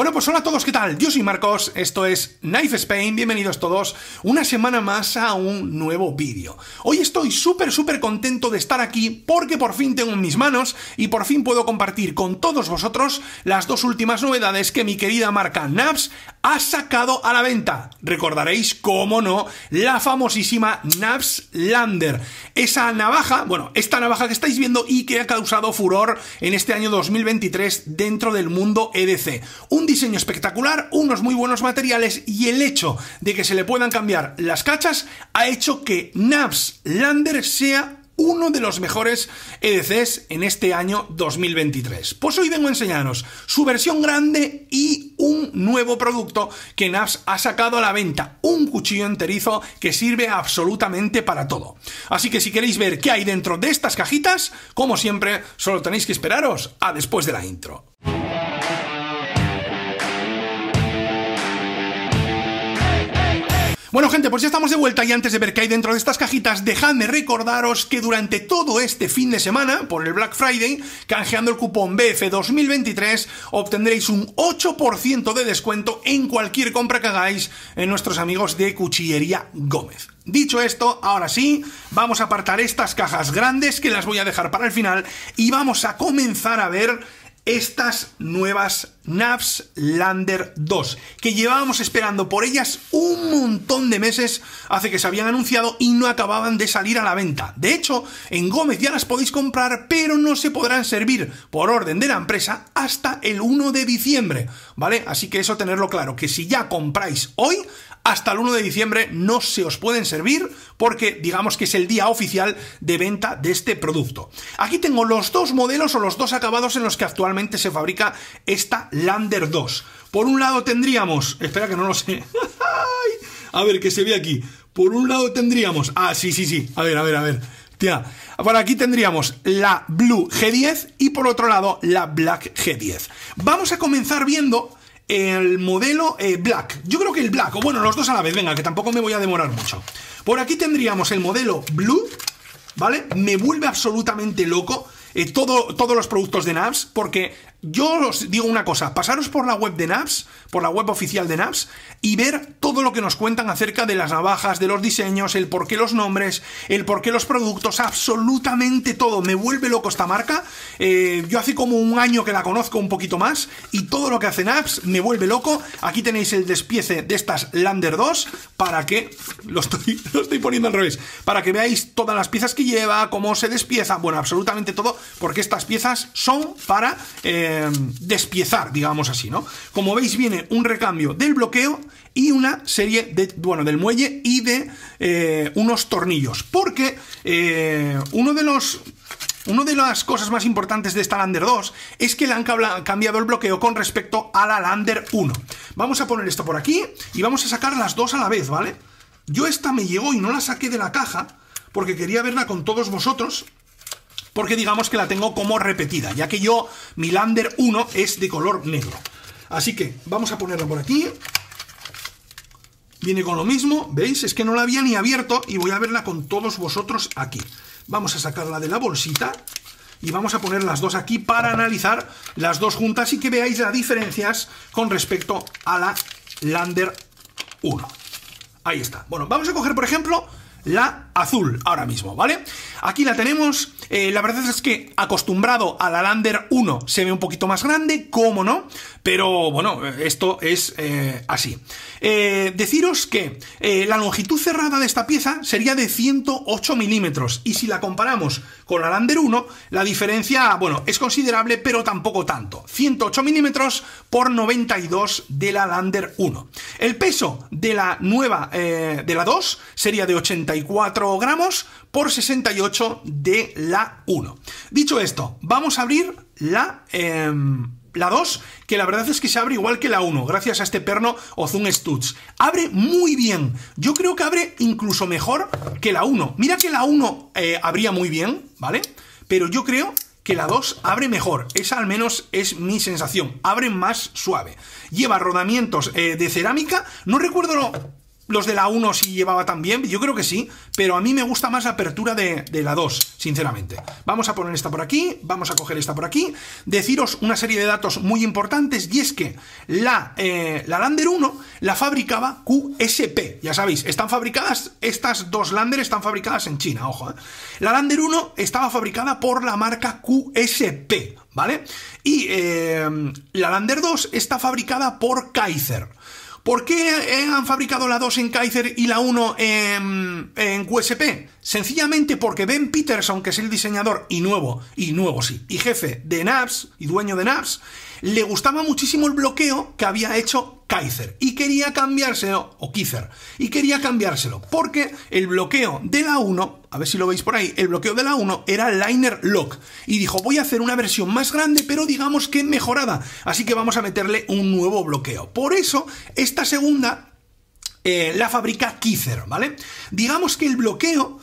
Bueno, pues hola a todos, ¿qué tal? Yo soy Marcos, esto es Knife Spain, bienvenidos todos una semana más a un nuevo vídeo. Hoy estoy súper, súper contento de estar aquí porque por fin tengo en mis manos y por fin puedo compartir con todos vosotros las dos últimas novedades que mi querida marca Navs ha sacado a la venta. Recordaréis, cómo no, la famosísima Navs Lander. Esa navaja, bueno, esta navaja que estáis viendo y que ha causado furor en este año 2023 dentro del mundo EDC un diseño espectacular, unos muy buenos materiales y el hecho de que se le puedan cambiar las cachas ha hecho que Navs Lander sea uno de los mejores EDCs en este año 2023. Pues hoy vengo a enseñaros su versión grande y un nuevo producto que Navs ha sacado a la venta, un cuchillo enterizo que sirve absolutamente para todo. Así que si queréis ver qué hay dentro de estas cajitas, como siempre, solo tenéis que esperaros a después de la intro. Bueno gente, pues ya estamos de vuelta y antes de ver qué hay dentro de estas cajitas, dejadme recordaros que durante todo este fin de semana, por el Black Friday, canjeando el cupón BF 2023, obtendréis un 8% de descuento en cualquier compra que hagáis en nuestros amigos de Cuchillería Gómez. Dicho esto, ahora sí, vamos a apartar estas cajas grandes que las voy a dejar para el final y vamos a comenzar a ver estas nuevas Navs Lander 2, que llevábamos esperando por ellas un montón de meses hace que se habían anunciado y no acababan de salir a la venta. De hecho, en Gómez ya las podéis comprar, pero no se podrán servir por orden de la empresa hasta el 1 de diciembre, ¿vale? Así que eso tenerlo claro, que si ya compráis hoy, hasta el 1 de diciembre no se os pueden servir porque digamos que es el día oficial de venta de este producto. Aquí tengo los dos modelos o los dos acabados en los que actualmente se fabrica esta Lander 2. Por un lado tendríamos, espera que no lo sé, a ver que se ve aquí. Por un lado tendríamos, ah, sí, sí, sí, a ver, a ver, a ver. Tía, por aquí tendríamos la Blue G10 y por otro lado la Black G10. Vamos a comenzar viendo el modelo eh, Black. Yo creo que el Black, o bueno, los dos a la vez, venga, que tampoco me voy a demorar mucho. Por aquí tendríamos el modelo Blue, ¿vale? Me vuelve absolutamente loco eh, todo, todos los productos de NAVS, porque yo os digo una cosa, pasaros por la web de NAVS, por la web oficial de NAVS, y ver todo lo que nos cuentan acerca de las navajas, de los diseños, el por qué los nombres, el por qué los productos, absolutamente todo. Me vuelve loco esta marca. Eh, yo hace como un año que la conozco un poquito más, y todo lo que hace NAVS me vuelve loco. Aquí tenéis el despiece de estas Lander 2, para que, lo estoy, lo estoy poniendo al revés, para que veáis todas las piezas que lleva, cómo se despieza, bueno, absolutamente todo porque estas piezas son para eh, despiezar, digamos así, ¿no? Como veis viene un recambio del bloqueo y una serie de, bueno, del muelle y de eh, unos tornillos, porque eh, uno de los una de las cosas más importantes de esta Lander 2 es que le han cambiado el bloqueo con respecto a la Lander 1. Vamos a poner esto por aquí y vamos a sacar las dos a la vez, ¿vale? Yo esta me llegó y no la saqué de la caja porque quería verla con todos vosotros porque digamos que la tengo como repetida, ya que yo, mi Lander 1 es de color negro. Así que vamos a ponerla por aquí. Viene con lo mismo, ¿veis? Es que no la había ni abierto y voy a verla con todos vosotros aquí. Vamos a sacarla de la bolsita y vamos a poner las dos aquí para analizar las dos juntas y que veáis las diferencias con respecto a la Lander 1. Ahí está. Bueno, vamos a coger, por ejemplo, la azul ahora mismo, ¿vale? Aquí la tenemos, eh, la verdad es que acostumbrado a la Lander 1 se ve un poquito más grande, cómo no, pero bueno, esto es eh, así. Eh, deciros que la longitud cerrada de esta pieza sería de 108 milímetros y si la comparamos con la Lander 1, la diferencia, bueno, es considerable, pero tampoco tanto. 108 milímetros por 92 de la Lander 1. El peso de la nueva, de la 2, sería de 84 gramos por 68 de la 1. Dicho esto, vamos a abrir la... Em, la 2, que la verdad es que se abre igual que la 1, gracias a este perno Ozun Stutz. Abre muy bien. Yo creo que abre incluso mejor que la 1. Mira que la 1 eh, abría muy bien, ¿vale? Pero yo creo que la 2 abre mejor. Esa al menos es mi sensación. Abre más suave. Lleva rodamientos eh, de cerámica. No recuerdo los de la 1 si llevaba también, yo creo que sí, pero a mí me gusta más la apertura de, la 2, sinceramente. Vamos a poner esta por aquí, vamos a coger esta por aquí, deciros una serie de datos muy importantes y es que la, eh, la Lander 1 la fabricaba QSP, ya sabéis, están fabricadas, estas dos Lander están fabricadas en China, ojo, ¿eh? la Lander 1 estaba fabricada por la marca QSP, ¿vale? Y eh, la Lander 2 está fabricada por Kaiser. ¿Por qué han fabricado la 2 en Kaiser y la 1 en, en, QSP? Sencillamente porque Ben Peterson, que es el diseñador y nuevo, y nuevo sí, y jefe de NAPS y dueño de NAPS, le gustaba muchísimo el bloqueo que había hecho Kaiser y quería cambiárselo, o Kaiser, y quería cambiárselo, porque el bloqueo de la 1, a ver si lo veis por ahí, el bloqueo de la 1 era Liner Lock, y dijo voy a hacer una versión más grande, pero digamos que mejorada, así que vamos a meterle un nuevo bloqueo. Por eso, esta segunda eh, la fabrica Kaiser, ¿vale? Digamos que el bloqueo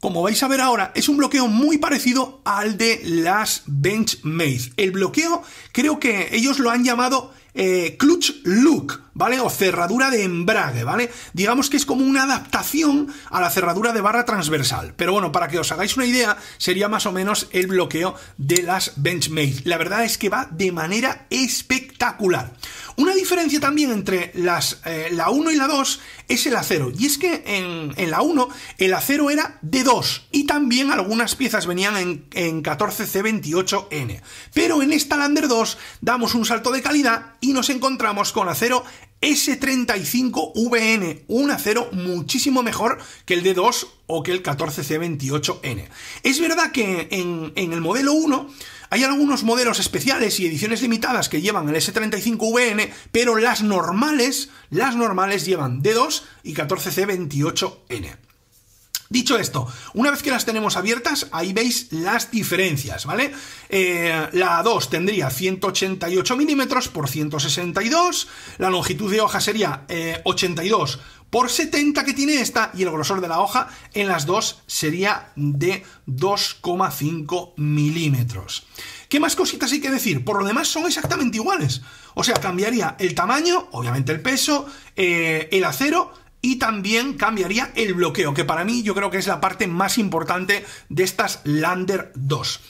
como vais a ver ahora, es un bloqueo muy parecido al de las Benchmade. El bloqueo creo que ellos lo han llamado eh, clutch look, ¿vale? O cerradura de embrague, ¿vale? Digamos que es como una adaptación a la cerradura de barra transversal. Pero bueno, para que os hagáis una idea, sería más o menos el bloqueo de las Benchmade. La verdad es que va de manera espectacular. Una diferencia también entre las, eh, la 1 y la 2 es el acero. Y es que en, la 1 el acero era de 2 y también algunas piezas venían en, en 14C28N. Pero en esta Lander 2 damos un salto de calidad y nos encontramos con acero S35VN, un acero muchísimo mejor que el D2 o que el 14C28N. Es verdad que en, el modelo 1 hay algunos modelos especiales y ediciones limitadas que llevan el S35VN, pero las normales, las normales llevan D2 y 14C28N. Dicho esto, una vez que las tenemos abiertas, ahí veis las diferencias, ¿vale? Eh, la 2 tendría 188 milímetros por 162, la longitud de hoja sería 82 eh, por 70 que tiene esta y el grosor de la hoja en las dos sería de 2,5 milímetros. ¿Qué más cositas hay que decir? Por lo demás son exactamente iguales. O sea, cambiaría el tamaño, obviamente el peso, eh, el acero y también cambiaría el bloqueo, que para mí yo creo que es la parte más importante de estas Lander 2.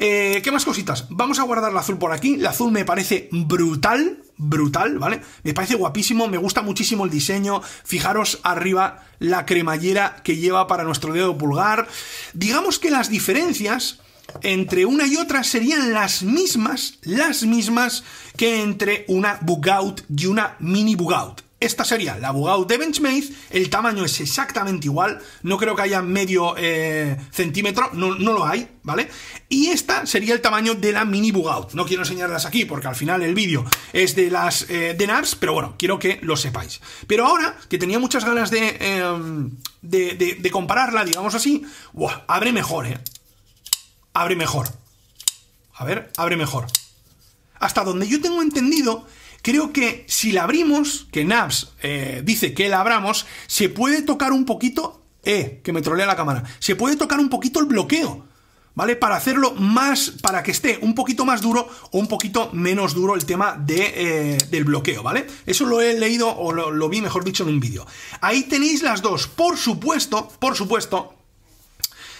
Eh, ¿Qué más cositas? Vamos a guardar la azul por aquí. La azul me parece brutal, brutal, ¿vale? Me parece guapísimo, me gusta muchísimo el diseño. Fijaros arriba la cremallera que lleva para nuestro dedo pulgar. Digamos que las diferencias entre una y otra serían las mismas, las mismas que entre una Bugout y una Mini Bugout. Esta sería la Bugout de Benchmade, el tamaño es exactamente igual, no creo que haya medio eh, centímetro, no, lo hay, ¿vale? Y esta sería el tamaño de la Mini Bugout. No quiero enseñarlas aquí porque al final el vídeo es de las eh, de NARS, pero bueno, quiero que lo sepáis. Pero ahora que tenía muchas ganas de, em, de, compararla, digamos así, abre mejor, ¿eh? Abre mejor. A ver, abre mejor. Hasta donde yo tengo entendido, creo que si la abrimos, que Nabs eh, dice que la abramos, se puede tocar un poquito, eh, que me trolea la cámara, se puede tocar un poquito el bloqueo, ¿vale? Para hacerlo más, para que esté un poquito más duro o un poquito menos duro el tema de, eh, del bloqueo, ¿vale? Eso lo he leído o lo, lo vi, mejor dicho, en un vídeo. Ahí tenéis las dos, por supuesto, por supuesto,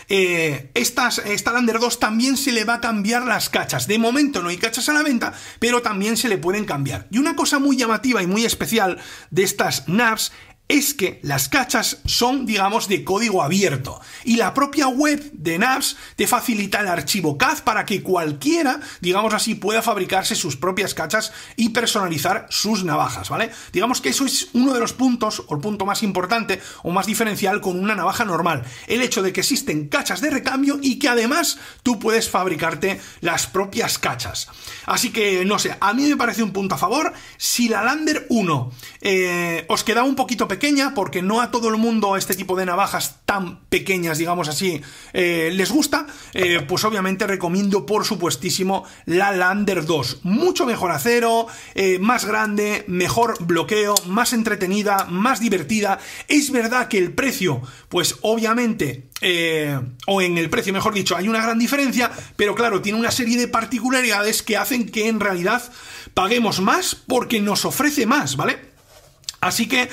eh, esta Lander 2 también se le va a cambiar las cachas. De momento no hay cachas a la venta, pero también se le pueden cambiar. Y una cosa muy llamativa y muy especial de estas NAVs es que las cachas son, digamos, de código abierto y la propia web de NAVS te facilita el archivo CAD para que cualquiera, digamos así, pueda fabricarse sus propias cachas y personalizar sus navajas, ¿vale? Digamos que eso es uno de los puntos, o el punto más importante o más diferencial con una navaja normal, el hecho de que existen cachas de recambio y que además tú puedes fabricarte las propias cachas. Así que, no sé, a mí me parece un punto a favor. Si la Lander 1 eh, os queda un poquito pequeña, porque no a todo el mundo este tipo de navajas tan pequeñas, digamos así, eh, les gusta, eh, pues obviamente recomiendo por supuestísimo la Lander 2. Mucho mejor acero, eh, más grande, mejor bloqueo, más entretenida, más divertida. Es verdad que el precio, pues obviamente, o en el precio, mejor dicho, hay una gran diferencia, pero claro, tiene una serie de particularidades que hacen que en realidad paguemos más porque nos ofrece más, ¿vale? Así que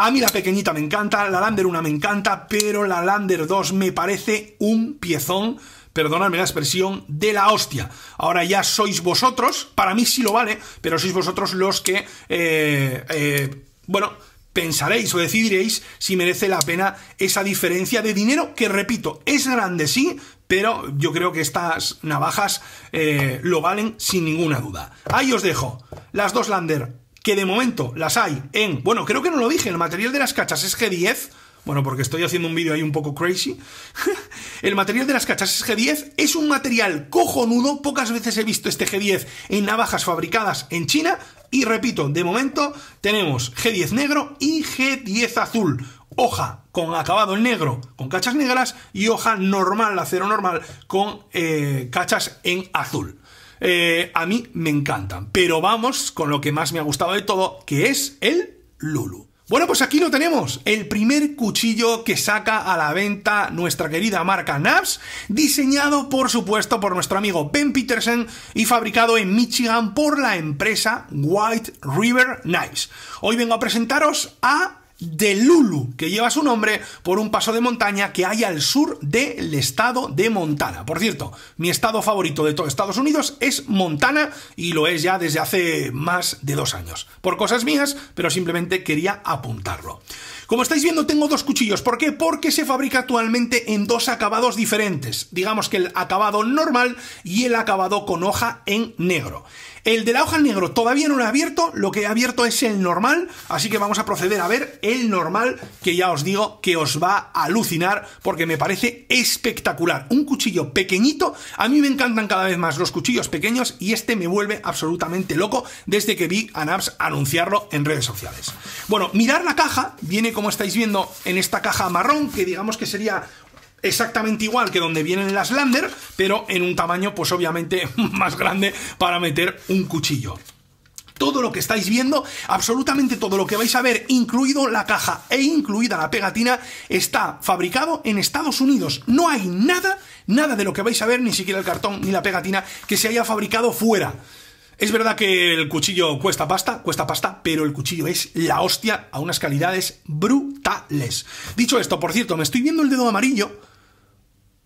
A mí la pequeñita me encanta, la Lander 1 me encanta, pero la Lander 2 me parece un piezón perdonadme la expresión, de la hostia. Ahora ya sois vosotros, para mí sí lo vale, pero sois vosotros los que, eh, eh, bueno, pensaréis o decidiréis si merece la pena esa diferencia de dinero, que repito, es grande sí, pero yo creo que estas navajas eh, lo valen sin ninguna duda. Ahí os dejo las dos Lander, que de momento las hay en, bueno, creo que no lo dije, el material de las cachas es G10, bueno, porque estoy haciendo un vídeo ahí un poco crazy. el material de las cachas es G10, es un material cojonudo, pocas veces he visto este G10 en navajas fabricadas en China, y repito, de momento tenemos G10 negro y G10 azul. Hoja con acabado en negro con cachas negras y hoja normal, acero normal, con eh, cachas en azul. Eh, a mí me encantan, pero vamos con lo que más me ha gustado de todo, que es el Lulu. Bueno, pues aquí lo tenemos, el primer cuchillo que saca a la venta nuestra querida marca Nabs, diseñado por supuesto por nuestro amigo Ben Peterson y fabricado en Michigan por la empresa White River Knives. Hoy vengo a presentaros a de Lulu, que lleva su nombre por un paso de montaña que hay al sur del estado de Montana. Por cierto, mi estado favorito de todo Estados Unidos es Montana y lo es ya desde hace más de dos años. Por cosas mías, pero simplemente quería apuntarlo. Como estáis viendo, tengo dos cuchillos. ¿Por qué? Porque se fabrica actualmente en dos acabados diferentes. Digamos que el acabado normal y el acabado con hoja en negro. El de la hoja negro todavía no lo he abierto, lo que he abierto es el normal, así que vamos a proceder a ver el normal, que ya os digo que os va a alucinar porque me parece espectacular. Un cuchillo pequeñito, a mí me encantan cada vez más los cuchillos pequeños y este me vuelve absolutamente loco desde que vi a Naps anunciarlo en redes sociales. Bueno, mirar la caja, viene como estáis viendo en esta caja marrón, que digamos que sería exactamente igual que donde vienen las Lander, pero en un tamaño pues obviamente más grande para meter un cuchillo. Todo lo que estáis viendo, absolutamente todo lo que vais a ver, incluido la caja e incluida la pegatina, está fabricado en Estados Unidos. No hay nada, nada de lo que vais a ver, ni siquiera el cartón ni la pegatina, que se haya fabricado fuera. Es verdad que el cuchillo cuesta pasta, cuesta pasta, pero el cuchillo es la hostia a unas calidades brutales. Dicho esto, por cierto, me estoy viendo el dedo amarillo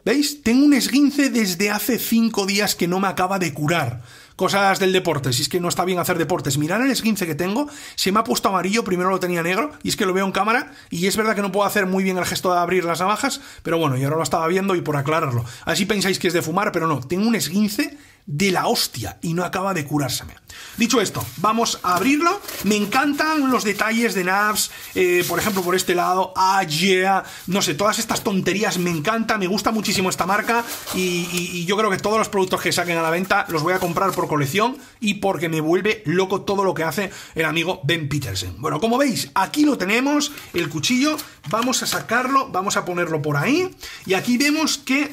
¿Veis? Tengo un esguince desde hace cinco días que no me acaba de curar. Cosas del deporte, si es que no está bien hacer deportes. Mirad el esguince que tengo, se me ha puesto amarillo, primero lo tenía negro, y es que lo veo en cámara, y es verdad que no puedo hacer muy bien el gesto de abrir las navajas, pero bueno, y ahora lo estaba viendo y por aclararlo. Así pensáis que es de fumar, pero no, tengo un esguince de la hostia y no acaba de curárseme. Dicho esto, vamos a abrirlo. Me encantan los detalles de Navs, eh, por ejemplo, por este lado, ah, yeah, no sé, todas estas tonterías me encanta, me gusta muchísimo esta marca y, yo creo que todos los productos que saquen a la venta los voy a comprar por colección y porque me vuelve loco todo lo que hace el amigo Ben Peterson. Bueno, como veis, aquí lo tenemos, el cuchillo, vamos a sacarlo, vamos a ponerlo por ahí y aquí vemos que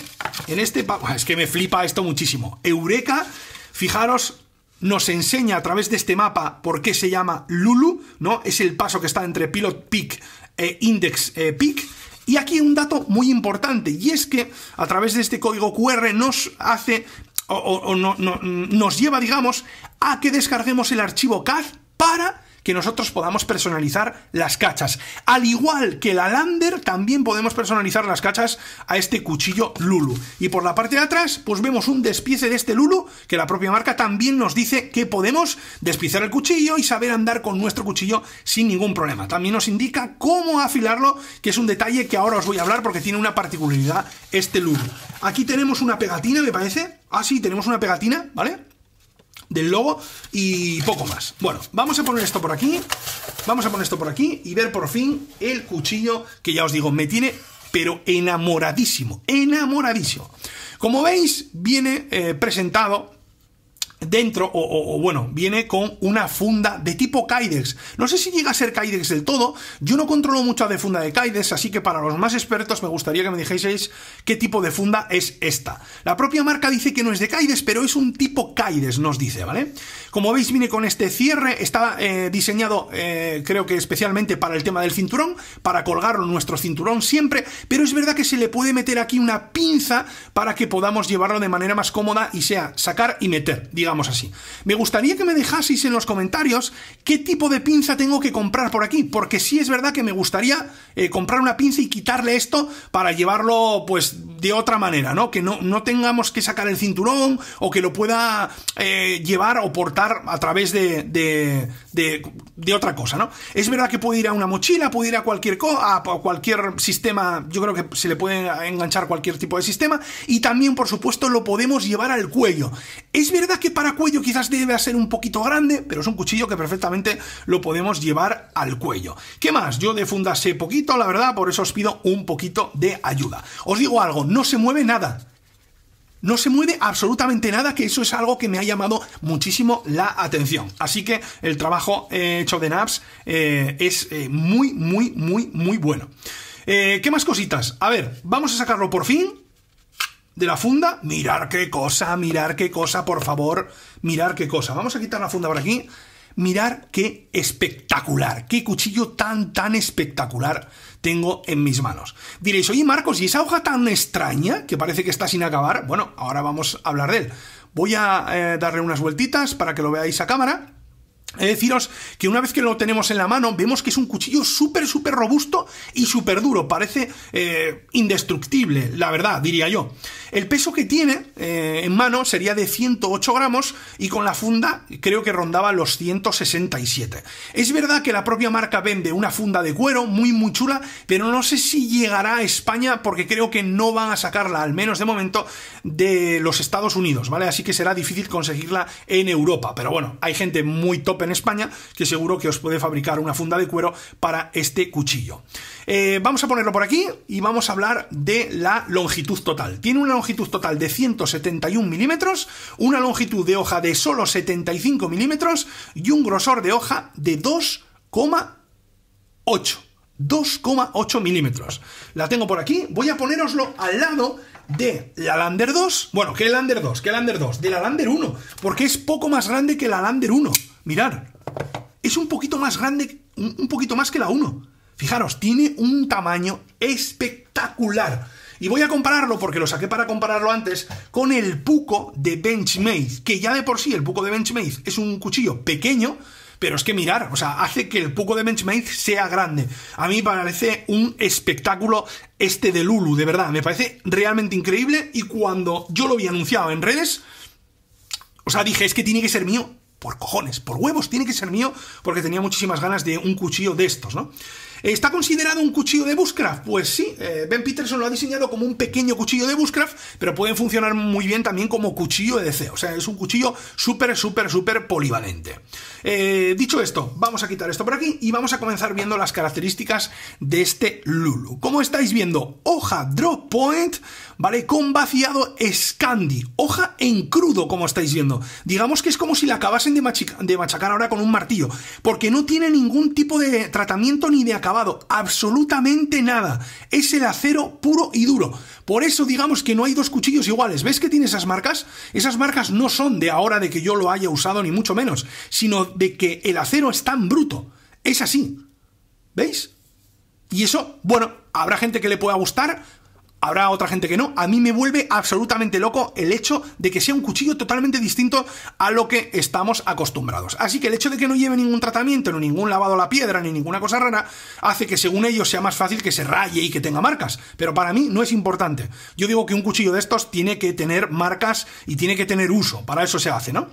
en este... Es que me flipa esto muchísimo. Eureka, fijaros nos enseña a través de este mapa por qué se llama Lulu, ¿no? Es el paso que está entre Pilot Peak e Index eh, Peak. Y aquí un dato muy importante, y es que a través de este código QR nos hace, o, no, nos lleva, digamos, a que descarguemos el archivo CAD para que nosotros podamos personalizar las cachas. Al igual que la Lander, también podemos personalizar las cachas a este cuchillo Lulu. Y por la parte de atrás, pues vemos un despiece de este Lulu, que la propia marca también nos dice que podemos despiezar el cuchillo y saber andar con nuestro cuchillo sin ningún problema. También nos indica cómo afilarlo, que es un detalle que ahora os voy a hablar porque tiene una particularidad este Lulu. Aquí tenemos una pegatina, me parece. Ah, sí, tenemos una pegatina, ¿vale? Del logo y poco más. Bueno, vamos a poner esto por aquí, vamos a poner esto por aquí y ver por fin el cuchillo que ya os digo, me tiene pero enamoradísimo, enamoradísimo. Como veis, viene eh, presentado dentro, o, bueno, viene con una funda de tipo Kydex. No sé si llega a ser Kydex del todo, yo no controlo mucho de funda de Kydex, así que para los más expertos me gustaría que me dijeseis qué tipo de funda es esta. La propia marca dice que no es de Kydex, pero es un tipo Kydex, nos dice, ¿vale? Como veis, viene con este cierre, está eh, diseñado, eh, creo que especialmente para el tema del cinturón, para colgarlo nuestro cinturón siempre, pero es verdad que se le puede meter aquí una pinza para que podamos llevarlo de manera más cómoda y sea sacar y meter, digamos digamos así. Me gustaría que me dejaseis en los comentarios qué tipo de pinza tengo que comprar por aquí, porque sí es verdad que me gustaría eh, comprar una pinza y quitarle esto para llevarlo, pues, de otra manera, ¿no? Que no, no tengamos que sacar el cinturón o que lo pueda eh, llevar o portar a través de, de, de, otra cosa, ¿no? Es verdad que puede ir a una mochila, puede ir a cualquier, a cualquier sistema, yo creo que se le puede enganchar cualquier tipo de sistema y también, por supuesto, lo podemos llevar al cuello. Es verdad que para cuello quizás debe ser un poquito grande, pero es un cuchillo que perfectamente lo podemos llevar al cuello. ¿Qué más? Yo de funda sé poquito, la verdad, por eso os pido un poquito de ayuda. Os digo algo, no se mueve nada. No se mueve absolutamente nada, que eso es algo que me ha llamado muchísimo la atención. Así que el trabajo eh, hecho de Naps eh, es eh, muy, muy, muy, muy bueno. ¿Qué más cositas? A ver, vamos a sacarlo por fin de la funda. Mirar qué cosa, mirar qué cosa, por favor. Mirar qué cosa. Vamos a quitar la funda por aquí. Mirar qué espectacular, qué cuchillo tan, tan espectacular tengo en mis manos. Diréis, oye Marcos, ¿y esa hoja tan extraña que parece que está sin acabar? Bueno, ahora vamos a hablar de él. Voy a eh, darle unas vueltitas para que lo veáis a cámara. He deciros que una vez que lo tenemos en la mano, vemos que es un cuchillo súper, súper robusto y súper duro. Parece eh, indestructible, la verdad, diría yo. El peso que tiene eh, en mano sería de 108 gramos y con la funda creo que rondaba los 167. Es verdad que la propia marca vende una funda de cuero muy, muy chula, pero no sé si llegará a España porque creo que no van a sacarla, al menos de momento, de los Estados Unidos, ¿vale? Así que será difícil conseguirla en Europa. Pero bueno, hay gente muy top en España que seguro que os puede fabricar una funda de cuero para este cuchillo. Eh, vamos a ponerlo por aquí y vamos a hablar de la longitud total. Tiene una longitud total de 171 milímetros, una longitud de hoja de solo 75 milímetros y un grosor de hoja de 2,8. 2,8 milímetros. La tengo por aquí. Voy a poneroslo al lado de la Lander 2. Bueno, ¿qué Lander 2? ¿Qué Lander 2? De la Lander 1. Porque es poco más grande que la Lander 1. Mirad. Es un poquito más grande, un poquito más que la 1. Fijaros, tiene un tamaño espectacular. Y voy a compararlo, porque lo saqué para compararlo antes, con el Puco de Benchmade, que ya de por sí el Puco de Benchmade es un cuchillo pequeño, pero es que mirar, o sea, hace que el Puco de Benchmade sea grande. A mí me parece un espectáculo este de Lulu, de verdad, me parece realmente increíble y cuando yo lo vi anunciado en redes, o sea, dije, es que tiene que ser mío por cojones, por huevos, tiene que ser mío, porque tenía muchísimas ganas de un cuchillo de estos, ¿no? ¿Está considerado un cuchillo de bushcraft? Pues sí, eh, Ben Peterson lo ha diseñado como un pequeño cuchillo de bushcraft, pero pueden funcionar muy bien también como cuchillo de DC. O sea, es un cuchillo súper, súper, súper polivalente. Eh, dicho esto, vamos a quitar esto por aquí y vamos a comenzar viendo las características de este Lulu. Como estáis viendo, hoja drop point, ¿vale? Con vaciado Scandi, hoja en crudo, como estáis viendo. Digamos que es como si la acabasen de, de machacar ahora con un martillo, porque no tiene ningún tipo de tratamiento ni de acabamiento absolutamente nada. Es el acero puro y duro. Por eso digamos que no hay dos cuchillos iguales. ¿Ves que tiene esas marcas? Esas marcas no son de ahora de que yo lo haya usado ni mucho menos, sino de que el acero es tan bruto. Es así. ¿Veis? Y eso, bueno, habrá gente que le pueda gustar, Habrá otra gente que no. A mí me vuelve absolutamente loco el hecho de que sea un cuchillo totalmente distinto a lo que estamos acostumbrados. Así que el hecho de que no lleve ningún tratamiento, ni ningún lavado a la piedra, ni ninguna cosa rara, hace que según ellos sea más fácil que se raye y que tenga marcas. Pero para mí no es importante. Yo digo que un cuchillo de estos tiene que tener marcas y tiene que tener uso. Para eso se hace, ¿no?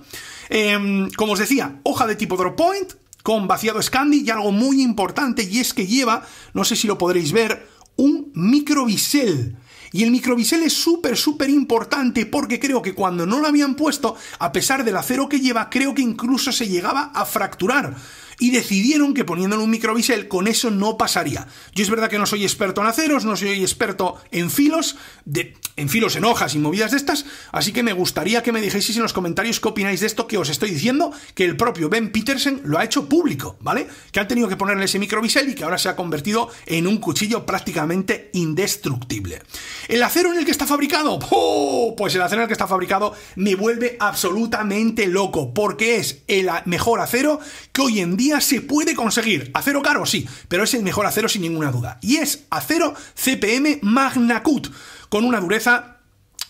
Em, como os decía, hoja de tipo drop point con vaciado Scandi y algo muy importante y es que lleva, no sé si lo podréis ver, un microbisel. Y el microbisel es súper, súper importante porque creo que cuando no lo habían puesto, a pesar del acero que lleva, creo que incluso se llegaba a fracturar y decidieron que poniéndole un microbisel con eso no pasaría. Yo es verdad que no soy experto en aceros, no soy experto en filos, de, en filos en hojas y movidas de estas, así que me gustaría que me dijeseis en los comentarios qué opináis de esto que os estoy diciendo, que el propio Ben Peterson lo ha hecho público, ¿vale? Que han tenido que ponerle ese microbisel y que ahora se ha convertido en un cuchillo prácticamente indestructible. ¿El acero en el que está fabricado? ¡Oh! Pues el acero en el que está fabricado me vuelve absolutamente loco, porque es el mejor acero que hoy en día se puede conseguir. Acero caro, sí, pero es el mejor acero sin ninguna duda. Y es acero CPM Magnacut, con una dureza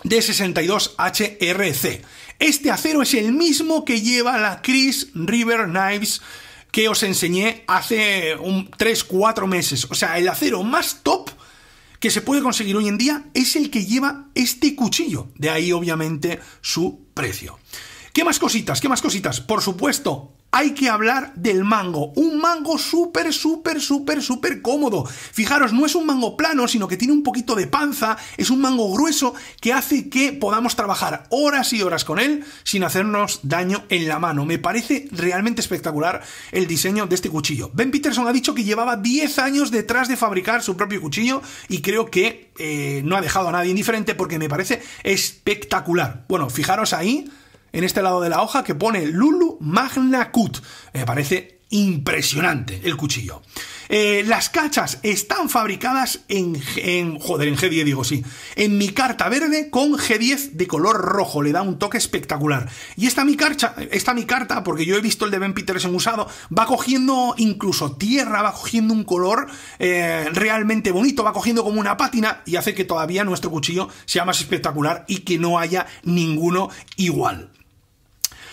de 62 HRC. Este acero es el mismo que lleva la Chris River Knives que os enseñé hace un 3-4 meses. O sea, el acero más top que se puede conseguir hoy en día es el que lleva este cuchillo. De ahí, obviamente, su precio. ¿Qué más cositas? ¿Qué más cositas? Por supuesto, hay que hablar del mango. Un mango súper, súper, súper, súper cómodo. Fijaros, no es un mango plano, sino que tiene un poquito de panza, es un mango grueso que hace que podamos trabajar horas y horas con él sin hacernos daño en la mano. Me parece realmente espectacular el diseño de este cuchillo. Ben Peterson ha dicho que llevaba 10 años detrás de fabricar su propio cuchillo y creo que eh, no ha dejado a nadie indiferente porque me parece espectacular. Bueno, fijaros ahí en este lado de la hoja que pone Lulu Magna Cut. Me parece impresionante el cuchillo. Eh, las cachas están fabricadas en, Joder, en G10 digo, sí. En mi carta verde con G10 de color rojo. Le da un toque espectacular. Y esta mi, carta, esta mi carta, porque yo he visto el de Ben Peterson usado, va cogiendo incluso tierra, va cogiendo un color eh, realmente bonito, va cogiendo como una pátina y hace que todavía nuestro cuchillo sea más espectacular y que no haya ninguno igual.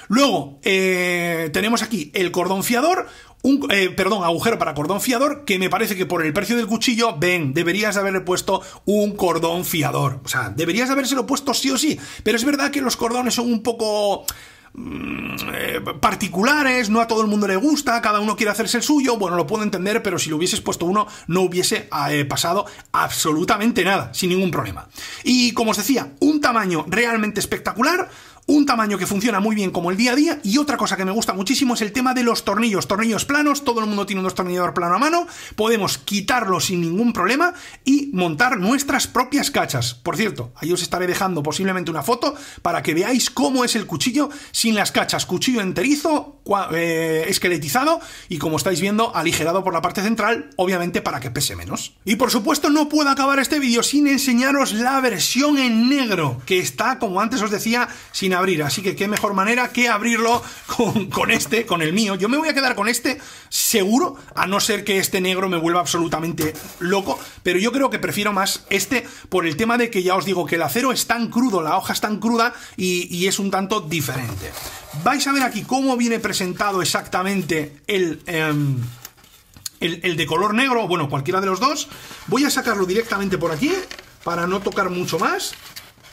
Luego, eh, tenemos aquí el cordón fiador, un, eh, perdón, agujero para cordón fiador, que me parece que por el precio del cuchillo, ven, deberías haberle puesto un cordón fiador. O sea, deberías habérselo puesto sí o sí. Pero es verdad que los cordones son un poco mm, eh, particulares, no a todo el mundo le gusta, cada uno quiere hacerse el suyo, bueno, lo puedo entender, pero si lo hubieses puesto uno, no hubiese pasado absolutamente nada, sin ningún problema. Y como os decía, un tamaño realmente espectacular, un tamaño que funciona muy bien como el día a día y otra cosa que me gusta muchísimo es el tema de los tornillos, tornillos planos, todo el mundo tiene un destornillador plano a mano, podemos quitarlo sin ningún problema y montar nuestras propias cachas. Por cierto, ahí os estaré dejando posiblemente una foto para que veáis cómo es el cuchillo sin las cachas, cuchillo enterizo, eh, esqueletizado y como estáis viendo, aligerado por la parte central, obviamente para que pese menos. Y por supuesto no puedo acabar este vídeo sin enseñaros la versión en negro, que está, como antes os decía, sin abrir. Así que qué mejor manera que abrirlo con, este, con el mío. Yo me voy a quedar con este seguro, a no ser que este negro me vuelva absolutamente loco, pero yo creo que prefiero más este por el tema de que ya os digo que el acero es tan crudo, la hoja es tan cruda y, es un tanto diferente. Vais a ver aquí cómo viene presentado exactamente el... Em, el, el, de color negro, bueno, cualquiera de los dos. Voy a sacarlo directamente por aquí para no tocar mucho más.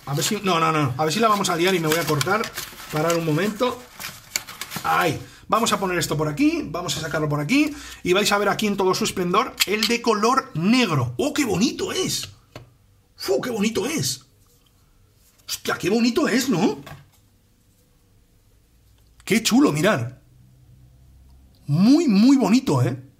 A ver si... No, no, no. A ver si la vamos a liar y me voy a cortar. Parar un momento. Ahí. Vamos a poner esto por aquí, vamos a sacarlo por aquí y vais a ver aquí en todo su esplendor el de color negro. ¡Oh, qué bonito es! ¡Fu, qué bonito es! ¡Hostia, qué bonito es, ¿no? ¡Qué chulo, mirar! Muy, muy bonito, ¿eh?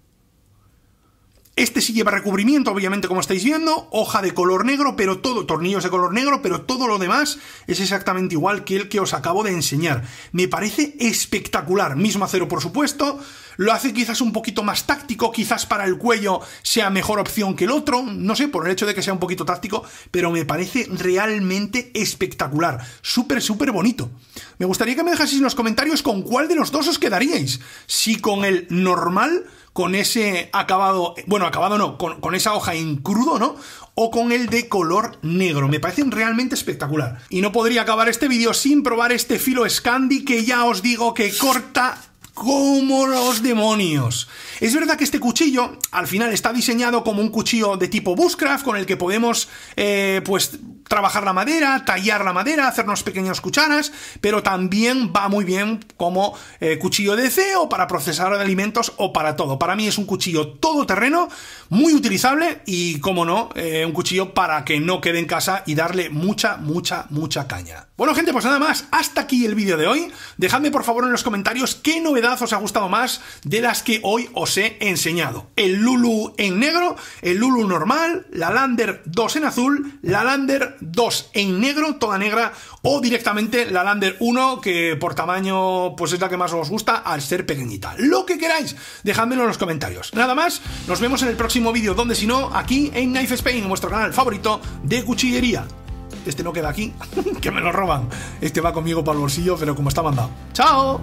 Este sí lleva recubrimiento, obviamente, como estáis viendo, hoja de color negro, pero todo, tornillos de color negro, pero todo lo demás es exactamente igual que el que os acabo de enseñar. Me parece espectacular. Mismo acero, por supuesto. Lo hace quizás un poquito más táctico, quizás para el cuello sea mejor opción que el otro, no sé, por el hecho de que sea un poquito táctico, pero me parece realmente espectacular. Súper, súper bonito. Me gustaría que me dejaseis en los comentarios con cuál de los dos os quedaríais. Si con el normal con ese acabado, bueno, acabado no, con, esa hoja en crudo, ¿no? O con el de color negro. Me parecen realmente espectacular. Y no podría acabar este vídeo sin probar este filo Scandi que ya os digo que corta como los demonios. Es verdad que este cuchillo al final está diseñado como un cuchillo de tipo bushcraft con el que podemos eh, pues trabajar la madera, tallar la madera, hacernos pequeñas cucharas, pero también va muy bien como eh, cuchillo de o para procesar alimentos o para todo. Para mí es un cuchillo todoterreno, muy utilizable y, como no, eh, un cuchillo para que no quede en casa y darle mucha, mucha, mucha caña. Bueno, gente, pues nada más, hasta aquí el vídeo de hoy. Dejadme por favor en los comentarios qué novedad os ha gustado más de las que hoy os he enseñado. El Lulu en negro, el Lulu normal, la Lander 2 en azul, la Lander 2 en negro, toda negra, o directamente la Lander 1, que por tamaño pues es la que más os gusta al ser pequeñita. Lo que queráis, dejádmelo en los comentarios. Nada más, nos vemos en el próximo vídeo, donde si no, aquí en Knife Spain, en vuestro canal favorito de cuchillería. Este no queda aquí, que me lo roban. Este va conmigo para el bolsillo, pero como está mandado. ¡Chao!